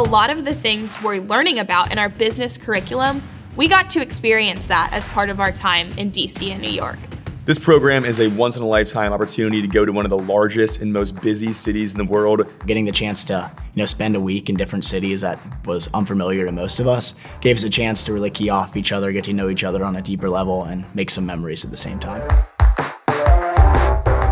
A lot of the things we're learning about in our business curriculum, we got to experience that as part of our time in DC and New York. This program is a once in a lifetime opportunity to go to one of the largest and most busy cities in the world. Getting the chance to, you know, spend a week in different cities that was unfamiliar to most of us gave us a chance to really key off each other, get to know each other on a deeper level and make some memories at the same time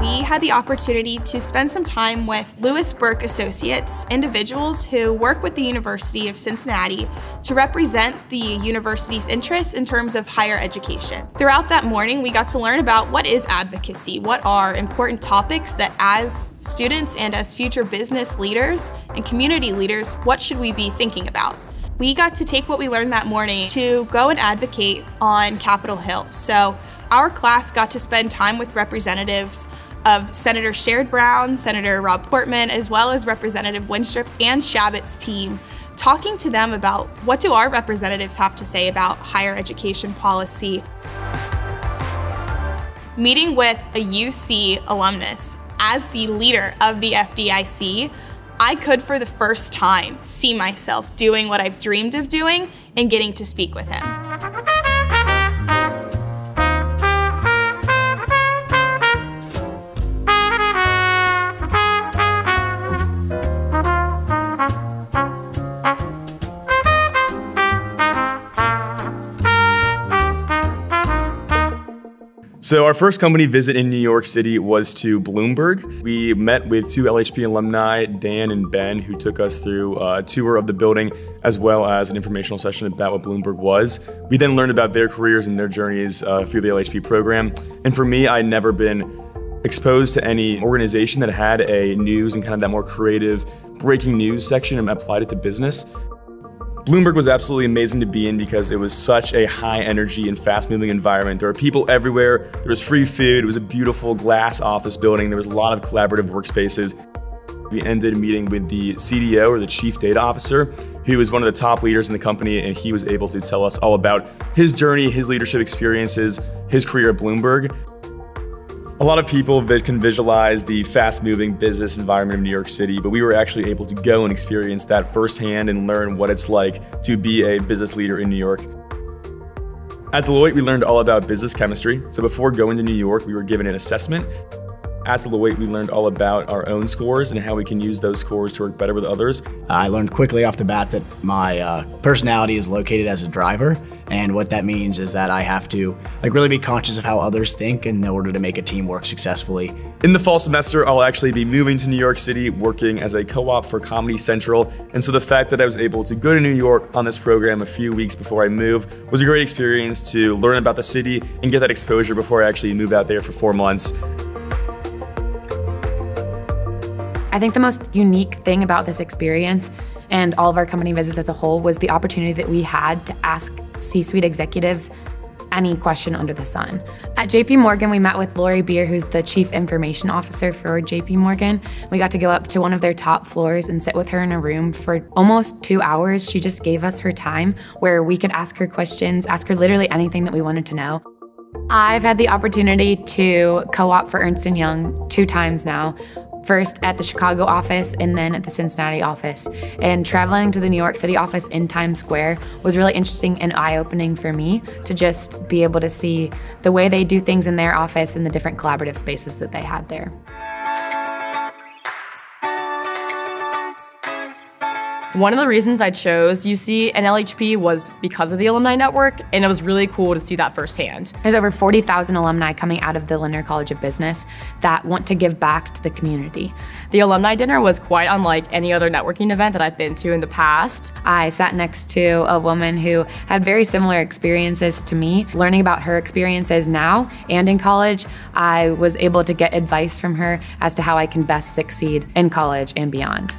we had the opportunity to spend some time with Lewis Burke Associates, individuals who work with the University of Cincinnati to represent the university's interests in terms of higher education. Throughout that morning, we got to learn about what is advocacy, what are important topics that as students and as future business leaders and community leaders, what should we be thinking about? We got to take what we learned that morning to go and advocate on Capitol Hill. So our class got to spend time with representatives of Senator Sherrod Brown, Senator Rob Portman, as well as Representative Wenstrup and Chabot's team, talking to them about what do our representatives have to say about higher education policy. Meeting with a UC alumnus as the leader of the FDIC, I could for the first time see myself doing what I've dreamed of doing and getting to speak with him. So our first company visit in New York City was to Bloomberg. We met with two LHP alumni, Dan and Ben, who took us through a tour of the building as well as an informational session about what Bloomberg was. We then learned about their careers and their journeys uh, through the LHP program. And for me, I'd never been exposed to any organization that had a news and kind of that more creative breaking news section and applied it to business. Bloomberg was absolutely amazing to be in because it was such a high energy and fast moving environment. There were people everywhere, there was free food, it was a beautiful glass office building, there was a lot of collaborative workspaces. We ended a meeting with the CDO or the Chief Data Officer, who was one of the top leaders in the company, and he was able to tell us all about his journey, his leadership experiences, his career at Bloomberg. A lot of people can visualize the fast moving business environment of New York City, but we were actually able to go and experience that firsthand and learn what it's like to be a business leader in New York. At Deloitte, we learned all about business chemistry. So before going to New York, we were given an assessment at Deloitte, we learned all about our own scores and how we can use those scores to work better with others. I learned quickly off the bat that my uh, personality is located as a driver, and what that means is that I have to like really be conscious of how others think in order to make a team work successfully. In the fall semester, I'll actually be moving to New York City, working as a co-op for Comedy Central, and so the fact that I was able to go to New York on this program a few weeks before I move was a great experience to learn about the city and get that exposure before I actually move out there for four months. I think the most unique thing about this experience and all of our company visits as a whole was the opportunity that we had to ask C suite executives any question under the sun. At JP Morgan, we met with Lori Beer, who's the Chief Information Officer for JP Morgan. We got to go up to one of their top floors and sit with her in a room for almost two hours. She just gave us her time where we could ask her questions, ask her literally anything that we wanted to know. I've had the opportunity to co-op for Ernst & Young two times now first at the Chicago office and then at the Cincinnati office. And traveling to the New York City office in Times Square was really interesting and eye opening for me to just be able to see the way they do things in their office and the different collaborative spaces that they had there. One of the reasons I chose UC and LHP was because of the alumni network, and it was really cool to see that firsthand. There's over 40,000 alumni coming out of the Lindner College of Business that want to give back to the community. The alumni dinner was quite unlike any other networking event that I've been to in the past. I sat next to a woman who had very similar experiences to me. Learning about her experiences now and in college, I was able to get advice from her as to how I can best succeed in college and beyond.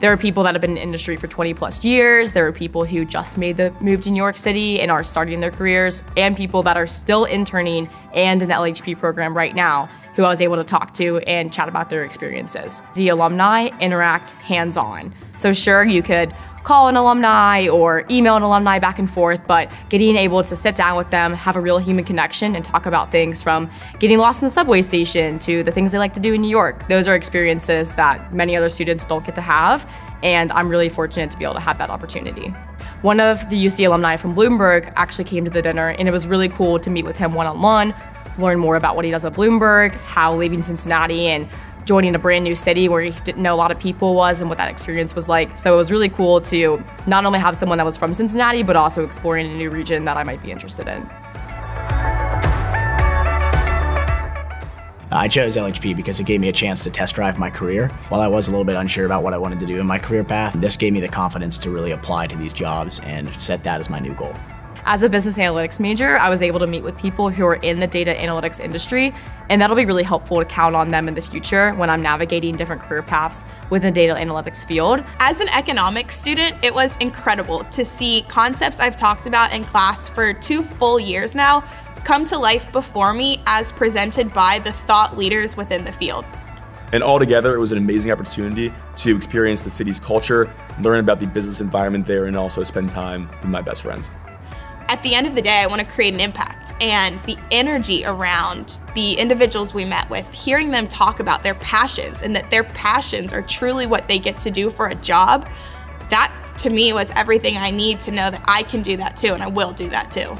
There are people that have been in the industry for 20 plus years. There are people who just made the move to New York City and are starting their careers, and people that are still interning and in the LHP program right now who I was able to talk to and chat about their experiences. The alumni interact hands on. So, sure, you could call an alumni or email an alumni back and forth, but getting able to sit down with them, have a real human connection, and talk about things from getting lost in the subway station to the things they like to do in New York. Those are experiences that many other students don't get to have, and I'm really fortunate to be able to have that opportunity. One of the UC alumni from Bloomberg actually came to the dinner, and it was really cool to meet with him one on one, learn more about what he does at Bloomberg, how leaving Cincinnati and joining a brand new city where he didn't know a lot of people was and what that experience was like. So it was really cool to not only have someone that was from Cincinnati, but also exploring a new region that I might be interested in. I chose LHP because it gave me a chance to test drive my career. While I was a little bit unsure about what I wanted to do in my career path, this gave me the confidence to really apply to these jobs and set that as my new goal. As a business analytics major, I was able to meet with people who are in the data analytics industry, and that'll be really helpful to count on them in the future when I'm navigating different career paths within the data analytics field. As an economics student, it was incredible to see concepts I've talked about in class for two full years now come to life before me as presented by the thought leaders within the field. And altogether, it was an amazing opportunity to experience the city's culture, learn about the business environment there, and also spend time with my best friends at the end of the day, I want to create an impact. And the energy around the individuals we met with, hearing them talk about their passions and that their passions are truly what they get to do for a job, that to me was everything I need to know that I can do that too and I will do that too.